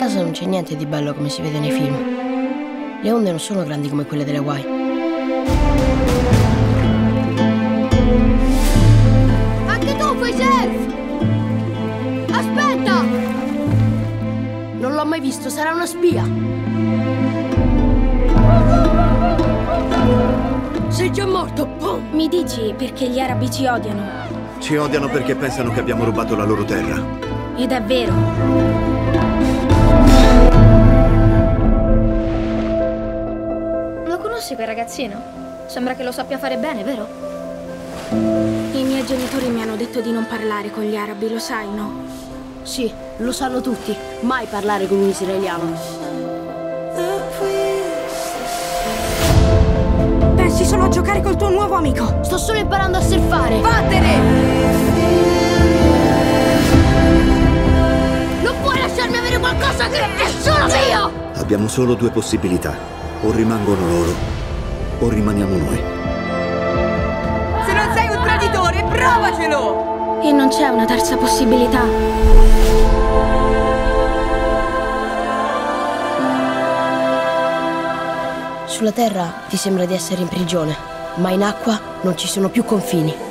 casa non c'è niente di bello come si vede nei film. Le onde non sono grandi come quelle delle Hawaii. Anche tu fai surf! Aspetta! Non l'ho mai visto, sarà una spia. Sei già morto, boom! Mi dici perché gli arabi ci odiano? Ci odiano perché pensano che abbiamo rubato la loro terra. Ed è vero. Conosci quel ragazzino? Sembra che lo sappia fare bene, vero? I miei genitori mi hanno detto di non parlare con gli arabi, lo sai, no? Sì, lo sanno tutti. Mai parlare con un israeliano. Pensi solo a giocare col tuo nuovo amico? Sto solo imparando a surfare. Vattene! Non puoi lasciarmi avere qualcosa che è solo mio! Abbiamo solo due possibilità. O rimangono loro, o rimaniamo noi. Se non sei un traditore, provacelo! E non c'è una terza possibilità. Sulla terra ti sembra di essere in prigione, ma in acqua non ci sono più confini.